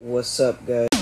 What's up, guys?